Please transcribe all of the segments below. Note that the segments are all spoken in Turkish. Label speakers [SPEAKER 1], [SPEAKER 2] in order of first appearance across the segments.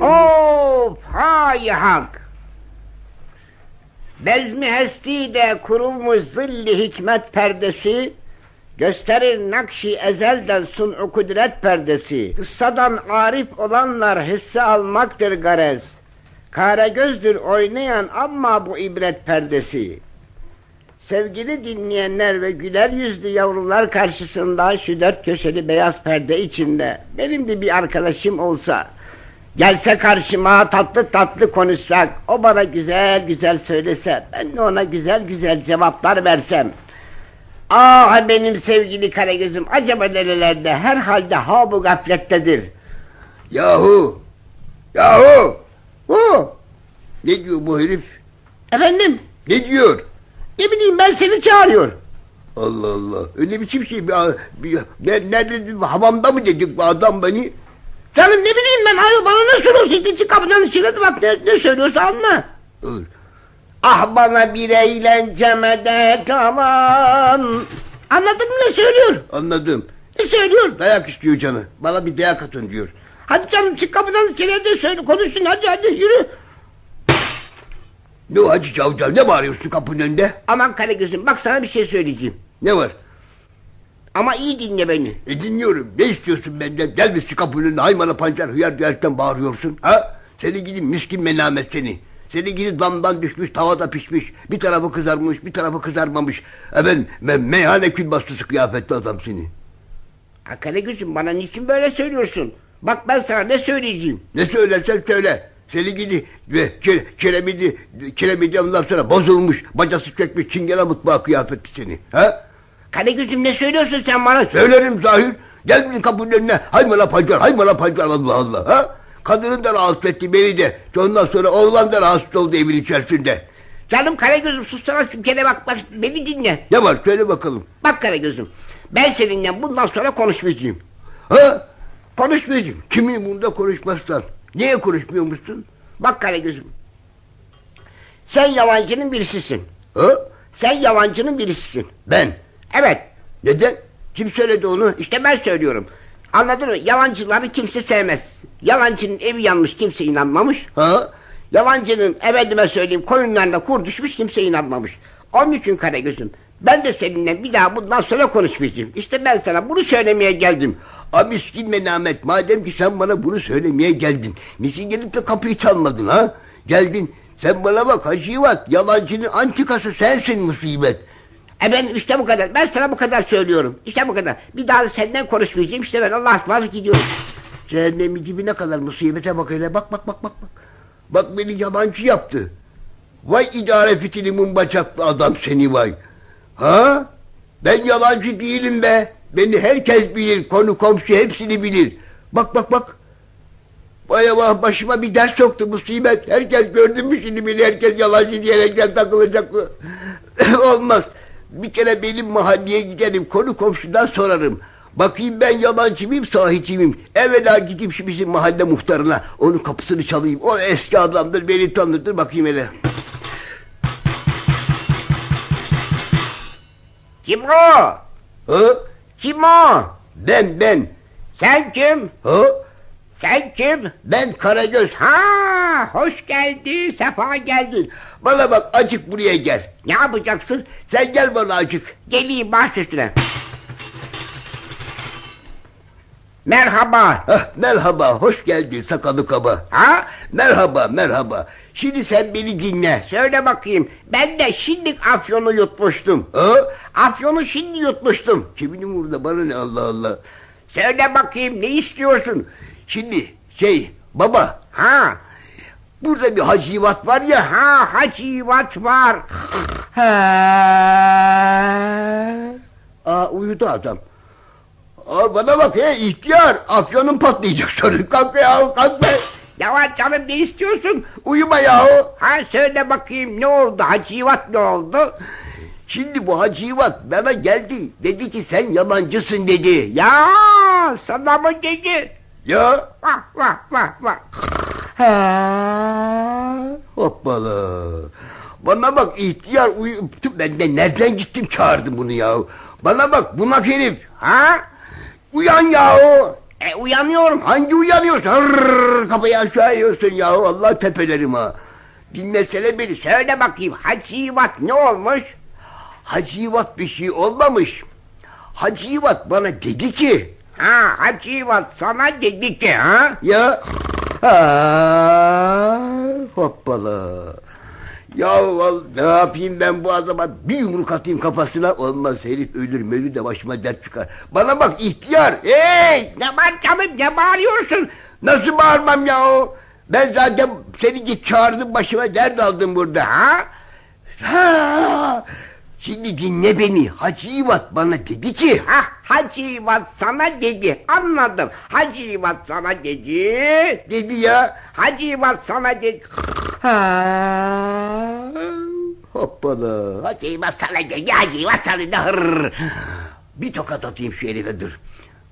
[SPEAKER 1] Of hay hak! Bezmi hesti de kurulmuş zilli hikmet perdesi, gösterir nakşi ezelden sun'u kudret perdesi. Kıssadan arif olanlar hisse almaktır garez. Kara gözdür oynayan ama bu ibret perdesi. Sevgili dinleyenler ve güler yüzlü yavrular karşısında şu dört köşeli beyaz perde içinde benim de bir arkadaşım olsa Gelse karşıma tatlı tatlı konuşsak, o bana güzel güzel söylese, ben de ona güzel güzel cevaplar versem. Ah benim sevgili Karagöz'üm, acaba nerelerde, herhalde ha bu gaflettedir.
[SPEAKER 2] Yahu! Yahu! Hu! Ne diyor bu herif?
[SPEAKER 1] Efendim,
[SPEAKER 2] Ne diyor?
[SPEAKER 1] ne bileyim ben seni çağırıyor.
[SPEAKER 2] Allah Allah. Öyle biçim şey. Bir, bir, ben nerede hamamda mı dedik bu adam beni?
[SPEAKER 1] Canım ne bileyim ben, ayol bana ne söylüyorsun, git kapıdan içine bak ne, ne söylüyorsa anla. Ah bana bir eğlence medet aman. Anladın mı ne söylüyor?
[SPEAKER 2] Anladım.
[SPEAKER 1] Ne söylüyor?
[SPEAKER 2] Dayak istiyor canı. Bana bir dayak atın diyor.
[SPEAKER 1] Hadi canım çık kapıdan içeriye de söyle konuşsun hadi hadi yürü.
[SPEAKER 2] Ne o hacı cavcav ne bağırıyorsun kapının önünde?
[SPEAKER 1] Aman Karagöz'üm bak sana bir şey söyleyeceğim.
[SPEAKER 2] Ne var?
[SPEAKER 1] Ama iyi dinle beni.
[SPEAKER 2] E dinliyorum. Ne istiyorsun benden? Gelmişsin kapının önüne haymana pancar hıyar diyerekten bağırıyorsun. Ha? Seni gidin miskin menamet seni. Seni gidin damdan düşmüş tavada pişmiş. Bir tarafı kızarmış bir tarafı kızarmamış. Efendim me meyhane külbastısı kıyafetli adam seni.
[SPEAKER 1] Ha Karagöz'üm bana niçin böyle söylüyorsun? Bak ben sana ne söyleyeceğim.
[SPEAKER 2] Ne söylersen söyle. Seni gidi ve kire, kiremidi, kiremidi ondan sonra bozulmuş, bacası çökmüş, çingene mutfağı kıyafetli seni. Ha?
[SPEAKER 1] Karagöz'üm ne söylüyorsun sen bana?
[SPEAKER 2] Söylerim zahir. Gel bir kapının önüne. Haymana pancar, haymana pancar Allah Allah. Ha? Kadının da rahatsız etti beni de. Ondan sonra oğlan da rahatsız oldu evin içerisinde.
[SPEAKER 1] Canım Karagöz'üm sussana şu kere bak bak beni dinle.
[SPEAKER 2] Ne var söyle bakalım.
[SPEAKER 1] Bak Karagöz'üm ben seninle bundan sonra konuşmayacağım.
[SPEAKER 2] Ha? Konuşmayacağım. Kimin bunda konuşmazsan. Niye konuşmuyormuşsun?
[SPEAKER 1] Bak Karagöz'üm sen yalancının birisisin.
[SPEAKER 2] Ha?
[SPEAKER 1] Sen yalancının birisisin.
[SPEAKER 2] Ben.
[SPEAKER 1] Evet
[SPEAKER 2] Neden? Kim söyledi onu?
[SPEAKER 1] İşte ben söylüyorum. Anladın mı? Yalancıları kimse sevmez. Yalancının evi yanmış kimse inanmamış.
[SPEAKER 2] Ha?
[SPEAKER 1] Yalancının efendime söyleyeyim koyunlarına kur düşmüş kimse inanmamış. Onun için Karagöz'üm ben de seninle bir daha bundan sonra konuşmayacağım. İşte ben sana bunu söylemeye geldim.
[SPEAKER 2] A miskin menamet madem ki sen bana bunu söylemeye geldin. Niçin gelip de kapıyı çalmadın ha? Geldin sen bana bak Hacivat yalancının antikası sensin musibet.
[SPEAKER 1] E ben işte bu kadar. Ben sana bu kadar söylüyorum. İşte bu kadar. Bir daha da senden konuşmayacağım. İşte ben Allah'a ısmarladık gidiyorum.
[SPEAKER 2] Cehennemi dibine kadar musibete bak hele bak bak bak bak. Bak, bak beni yabancı yaptı. Vay idare fitilimin bacaklı adam seni vay. Ha? Ben yalancı değilim be. Beni herkes bilir. Konu komşu hepsini bilir. Bak bak bak. Vay Allah başıma bir ders soktu musibet. Herkes gördü mü şimdi beni herkes yalancı diyerekten takılacak mı? Olmaz. Bir kere benim mahalleye gidelim konu komşudan sorarım. Bakayım ben yalancı mıyım sahici miyim? Evvela gideyim şu bizim mahalle muhtarına. Onun kapısını çalayım. O eski adamdır beni tanırdır bakayım hele.
[SPEAKER 1] Kim o?
[SPEAKER 2] Ha?
[SPEAKER 1] Kim o?
[SPEAKER 2] Ben ben.
[SPEAKER 1] Sen kim?
[SPEAKER 2] Ha?
[SPEAKER 1] Sen kim?
[SPEAKER 2] Ben Karagöz.
[SPEAKER 1] Ha, hoş geldin, sefa geldin.
[SPEAKER 2] Bana bak acık buraya gel.
[SPEAKER 1] Ne yapacaksın?
[SPEAKER 2] Sen gel bana acık.
[SPEAKER 1] Geleyim baş üstüne. Merhaba.
[SPEAKER 2] Hah, merhaba hoş geldin sakalı kaba.
[SPEAKER 1] Ha?
[SPEAKER 2] Merhaba merhaba. Şimdi sen beni dinle.
[SPEAKER 1] Söyle bakayım. Ben de şimdi afyonu yutmuştum.
[SPEAKER 2] Ha?
[SPEAKER 1] Afyonu şimdi yutmuştum.
[SPEAKER 2] Kimin umurunda bana ne Allah Allah.
[SPEAKER 1] Söyle bakayım ne istiyorsun?
[SPEAKER 2] Şimdi şey baba
[SPEAKER 1] Ha?
[SPEAKER 2] burada bir hacivat var ya.
[SPEAKER 1] Ha hacivat var.
[SPEAKER 2] Aa uyudu adam. Aa, bana bak he ihtiyar afyonun patlayacak sonra. Kalk ya kalk be.
[SPEAKER 1] Ya canım ne istiyorsun?
[SPEAKER 2] Uyuma yahu.
[SPEAKER 1] Ha söyle bakayım ne oldu? Hacivat ne oldu?
[SPEAKER 2] Şimdi bu hacivat bana geldi. Dedi ki sen yalancısın dedi.
[SPEAKER 1] Ya sana mı dedi?
[SPEAKER 2] Ya
[SPEAKER 1] Vah vah vah vah.
[SPEAKER 2] hoppala. Bana bak ihtiyar uyu... Ben de nereden gittim çağırdım bunu ya. Bana bak bunak herif.
[SPEAKER 1] Ha?
[SPEAKER 2] Uyan yahu.
[SPEAKER 1] E uyanıyorum.
[SPEAKER 2] Hangi uyanıyorsun? Hırr, kafayı aşağı yiyorsun ya. Allah tepelerim ha. Dinlesene beni.
[SPEAKER 1] Söyle bakayım Hacivat ne olmuş?
[SPEAKER 2] Hacivat bir şey olmamış. Hacivat bana dedi ki
[SPEAKER 1] Ha Hacivat sana dedi ki ha?
[SPEAKER 2] ya ha, hoppala. Ya ne yapayım ben bu adama bir yumruk atayım kafasına olmaz herif ölür mölür de başıma dert çıkar. Bana bak ihtiyar hey
[SPEAKER 1] Ne var canım ne bağırıyorsun?
[SPEAKER 2] nasıl bağırmam ya o? Ben zaten seni git çağırdım başıma dert aldım burada ha? Ha! Şimdi dinle beni. Hacı İvat bana dedi ki...
[SPEAKER 1] Ha Hacivat sana dedi anladım. Hacivat sana dedi.
[SPEAKER 2] Dedi ya...
[SPEAKER 1] Hacivat sana dedi.
[SPEAKER 2] Ha, hoppala.
[SPEAKER 1] Hacivat sana dedi. Hacivat sana dedi.
[SPEAKER 2] Bir tokat atayım şu herife dur.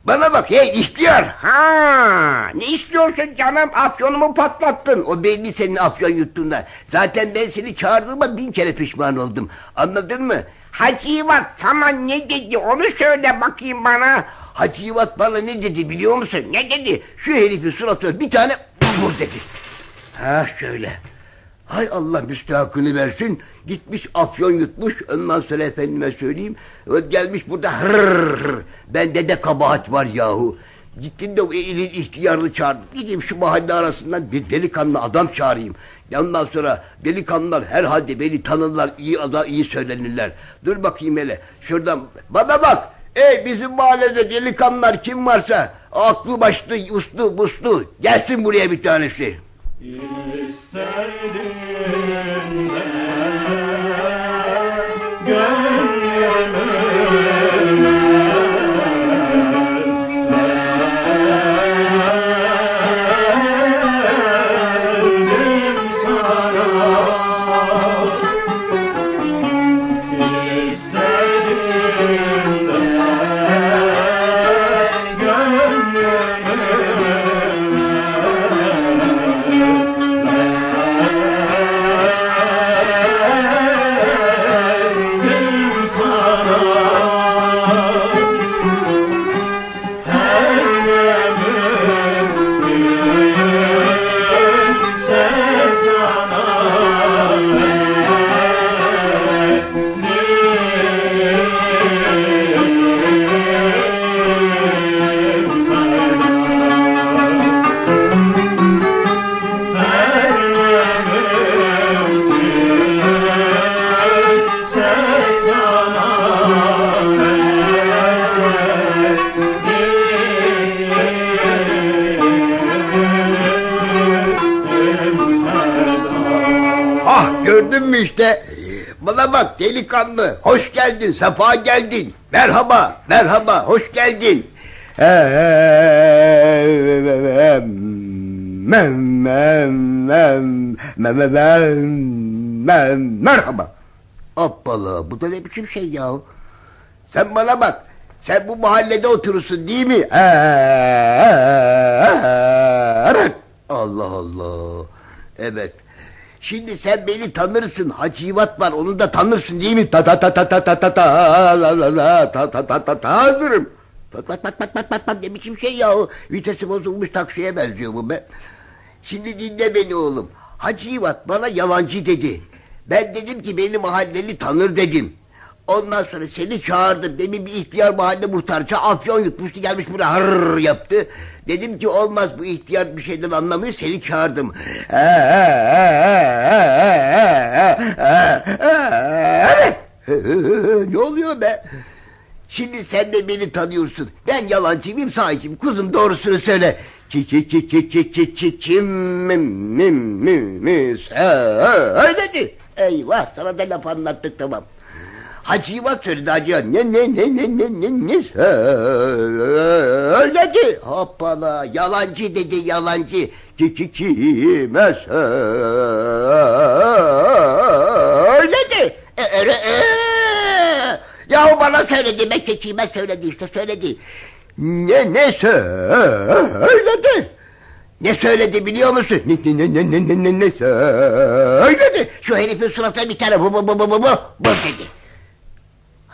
[SPEAKER 2] Bana bak hey ihtiyar.
[SPEAKER 1] Ha ne istiyorsun canım? Afyonumu patlattın.
[SPEAKER 2] O belli senin afyon yuttuğundan. Zaten ben seni çağırdığıma bin kere pişman oldum. Anladın mı?
[SPEAKER 1] Hacivat sana ne dedi onu söyle bakayım bana.
[SPEAKER 2] Hacı İvat bana ne dedi biliyor musun?
[SPEAKER 1] Ne dedi?
[SPEAKER 2] Şu herifin suratına bir tane vur dedi. Ha şöyle. Hay Allah müstahakını versin. Gitmiş afyon yutmuş. Ondan sonra efendime söyleyeyim. Gelmiş burada hırr. Bende de kabahat var yahu. Gittim de elin ihtiyarını çağırdım. Gideyim şu mahalle arasından bir delikanlı adam çağırayım. Ondan sonra delikanlılar herhalde beni tanırlar, iyi ada iyi söylenirler. Dur bakayım hele. Şuradan bana bak. Ey bizim mahallede delikanlılar kim varsa aklı başlı, uslu, buslu gelsin buraya bir tanesi. in Bana bak delikanlı. Hoş geldin, sefa geldin. Merhaba, merhaba, hoş geldin. Merhaba. Hoppala bu da ne biçim şey ya? Sen bana bak. Sen bu mahallede oturursun değil mi? Evet. Allah Allah. Evet. Şimdi sen beni tanırsın. Hacivat var. Onu da tanırsın değil mi? Ta ta ta ta ta ta ta ta la la la ta ta ta ta tanırım. Pat pat pat pat pat pat pat ne biçim şey ya? Vitesi bozulmuş taksiye benziyor bu be. Şimdi dinle beni oğlum. Hacivat bana yalancı dedi. Ben dedim ki beni mahalleli tanır dedim. Ondan sonra seni çağırdım. Demin bir ihtiyar mahalle muhtarça afyon yutmuştu gelmiş buraya hırr yaptı. Dedim ki olmaz bu ihtiyar bir şeyden anlamıyor seni çağırdım. ne oluyor be? Şimdi sen de beni tanıyorsun. Ben yalancı mıyım? Kuzum doğrusunu söyle. Ki ki ki ki ki ki ki kim mi mi mi mi söyledi. Eyvah sana da laf anlattık tamam. Hacıvat söyledi hacı. Ne ne ne ne ne ne ne söyledi. Hoppala yalancı dedi yalancı. Ki ki kime söyledi. E, e, e. Yahu bana söyledi be keçime söyledi işte söyledi. Ne ne söyledi? Ne söyledi biliyor musun? Ne ne ne ne ne ne ne söyledi? Şu herifin suratına bir tane bu bu bu bu bu bu dedi.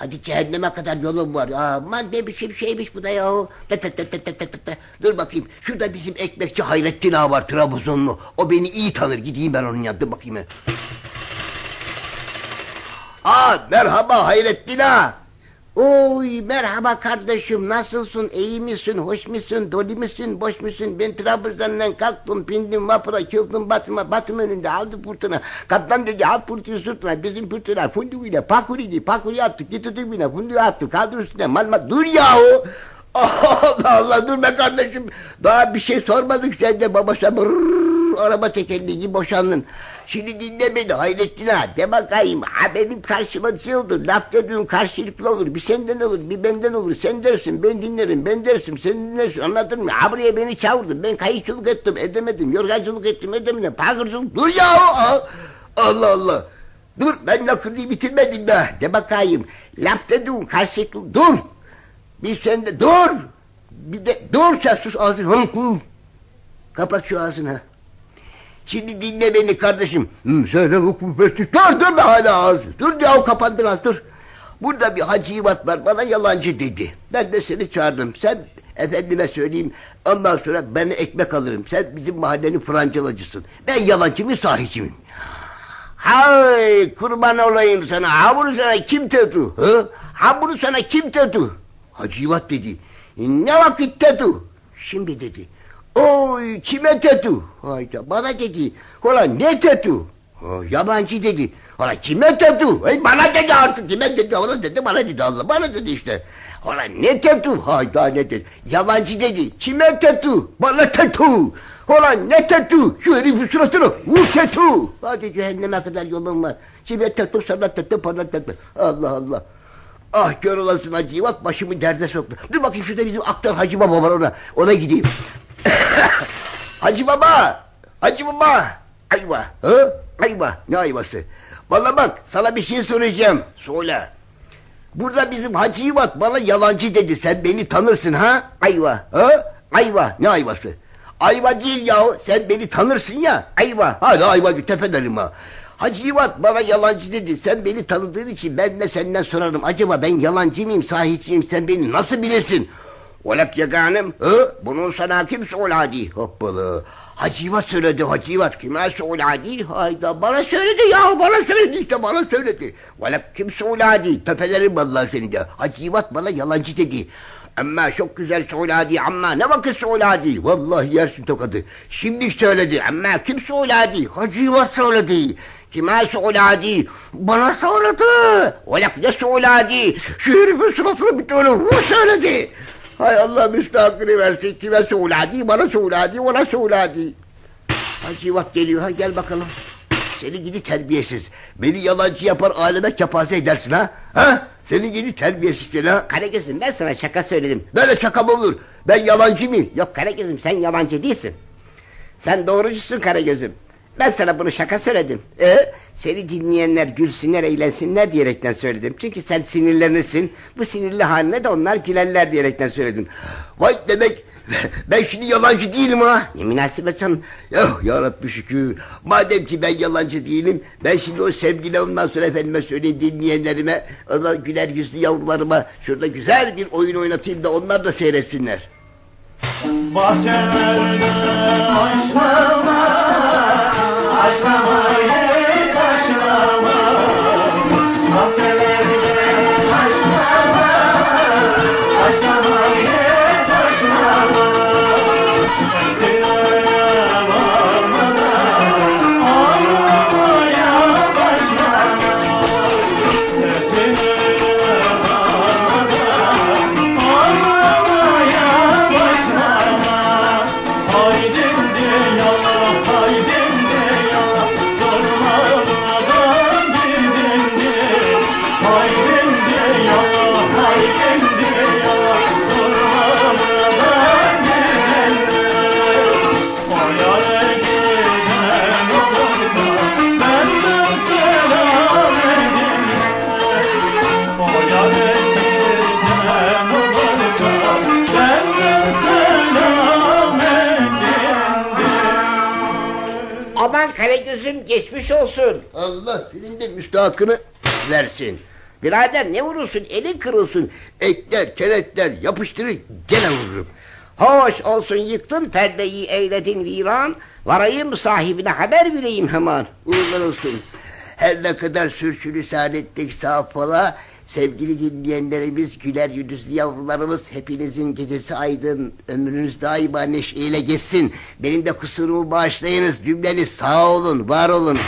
[SPEAKER 2] Hadi cehenneme kadar yolum var. Aman ne biçim şeymiş bu da ya. Tı tı tı tı tı tı tı. Dur bakayım. Şurada bizim ekmekçi Hayrettin ağa var Trabzonlu. O beni iyi tanır. Gideyim ben onun yanına. Dur bakayım. ben. Aa merhaba Hayrettin ağa.
[SPEAKER 1] Oy merhaba kardeşim nasılsın iyi misin hoş musun dolu musun boş musun ben Trabzon'dan kalktım bindim vapura çıktım batıma batım önünde aldı fırtına. Kaptan dedi al fırtını sırtına bizim fırtına. Fındıkıyla pakuriydi pakuri attık getirdik bine fındığı attık kaldır üstüne mal mal dur yahu!
[SPEAKER 2] Allah Allah dur be kardeşim. Daha bir şey sormadık sen de baba sen brrrr, araba tekerleği boşandın. Şimdi dinle beni Hayrettin ağa.
[SPEAKER 1] de bakayım ha benim karşıma şey olur laf dediğin karşılıklı olur. Bir senden olur bir benden olur. Sen dersin ben dinlerim ben dersim sen dinlersin anladın mı? Ha buraya beni çağırdın. Ben kayıkçılık ettim edemedim. Yorgancılık ettim edemedim. Pakırcılık
[SPEAKER 2] Dur aa. Allah Allah. Dur ben nakırlıyı bitirmedim daha.
[SPEAKER 1] De bakayım laf dediğin karşılıklı dur! Bir sen de dur! Bir de dur sen sus ağzını kapat şu ağzını
[SPEAKER 2] Şimdi dinle beni kardeşim. Hı, söyle. Dur dur be hala ağzı. Dur ya kapat biraz dur. Burada bir hacı İvat var bana yalancı dedi. Ben de seni çağırdım. Sen efendime söyleyeyim ondan sonra beni ekmek alırım. Sen bizim mahallenin francalacısın. Ben yalancı mı sahici miyim?
[SPEAKER 1] Hay kurban olayım sana. Ha bunu sana kim dedi?
[SPEAKER 2] Hı?
[SPEAKER 1] Ha bunu sana kim dedi?
[SPEAKER 2] Hacı İvat dedi.
[SPEAKER 1] Ne vakit dedi?
[SPEAKER 2] Şimdi dedi. Oy kime tetu? Hayda bana dedi. Ulan ne tetu? Ha, yabancı dedi. Ulan kime tetu? Hey, bana dedi artık kime dedi? Ona dedi bana dedi Allah bana dedi işte. Ulan ne tetu? Hayda ne dedi? Yabancı dedi. Kime tetu? Bana tetu. Ulan ne tetu? Şu herifin suratına vur tetu. Hadi cehenneme kadar yolun var. Kime tetu sana tetu bana tetu. Allah Allah. Ah gör olasın hacı bak başımı derde soktu. Dur bakayım şurada bizim aktar Hacı Baba var ona. Ona gideyim. Hacı Baba! Hacı Baba! Ayva! Ha? Ayva! Ne ayvası? Valla bak sana bir şey soracağım. Söyle. Burada bizim Hacı İvat bana yalancı dedi. Sen beni tanırsın ha?
[SPEAKER 1] Ayva.
[SPEAKER 2] Ha?
[SPEAKER 1] Ayva.
[SPEAKER 2] Ne ayvası? Ayva değil yahu. Sen beni tanırsın ya.
[SPEAKER 1] Ayva.
[SPEAKER 2] Hadi ayva bir tepelerim ha. Hacı İvat bana yalancı dedi. Sen beni tanıdığın için ben de senden sorarım. Acaba ben yalancı mıyım, sahiçi miyim? Sen beni nasıl bilirsin?
[SPEAKER 1] Olak yeganim.
[SPEAKER 2] Hı?
[SPEAKER 1] Bunun sana kim söyledi?
[SPEAKER 2] Hoppala. Hacı İvat söyledi Hacı İvat.
[SPEAKER 1] Kime söyledi?
[SPEAKER 2] Hayda bana söyledi ya bana söyledi işte bana söyledi.
[SPEAKER 1] Olak kim söyledi?
[SPEAKER 2] Tepelerim vallahi seni de. Hacı İvat bana yalancı dedi.
[SPEAKER 1] Ama çok güzel söyledi ama ne vakit söyledi?
[SPEAKER 2] Vallahi yersin tokadı. Şimdi söyledi.
[SPEAKER 1] Ama kim söyledi? Hacı Yuvas söyledi. Kime söyledi? Bana söyledi. Olak ne söyledi? Şu herifin suratını bir tane söyledi.
[SPEAKER 2] Hay Allah müstahakını versin. Kime söyledi? Bana söyledi. Ona söyledi. Hacı İvat geliyor. Ha gel bakalım. Seni gidi terbiyesiz. Beni yalancı yapar aleme kepaze edersin ha. Ha? Seni gidi terbiyesiz ha.
[SPEAKER 1] Karagöz'üm ben sana şaka söyledim.
[SPEAKER 2] Böyle şaka mı olur? Ben yalancı mıyım?
[SPEAKER 1] Yok Karagöz'üm sen yalancı değilsin. Sen doğrucusun Karagöz'üm. Ben sana bunu şaka söyledim.
[SPEAKER 2] E?
[SPEAKER 1] Seni dinleyenler gülsünler eğlensinler diyerekten söyledim. Çünkü sen sinirlenirsin. Bu sinirli haline de onlar gülerler diyerekten söyledim.
[SPEAKER 2] Vay demek ben şimdi yalancı değilim ha.
[SPEAKER 1] Ne münasebet canım.
[SPEAKER 2] Ya ya Rabbi şükür. Madem ki ben yalancı değilim, ben şimdi o sevgili ondan sonra efendime söyleyeyim dinleyenlerime, o da güler yüzlü yavrularıma şurada güzel bir oyun oynatayım da onlar da seyretsinler.
[SPEAKER 3] Bahçelerde aşlama, aşlama
[SPEAKER 1] Aman Karagöz'üm geçmiş olsun.
[SPEAKER 2] Allah senin de müstahakını versin.
[SPEAKER 1] Birader ne vurursun eli kırılsın.
[SPEAKER 2] Ekler, kenetler yapıştırır gene vururum.
[SPEAKER 1] Hoş olsun yıktın perdeyi eyledin viran. Varayım sahibine haber vereyim hemen.
[SPEAKER 2] Uğurlar olsun. Her ne kadar sürçülisan ettik safhala, sevgili dinleyenlerimiz, güler yüzlü yavrularımız, hepinizin gecesi aydın, ömrünüz daima neşeyle geçsin. Benim de kusurumu bağışlayınız, cümleniz sağ olun, var olun.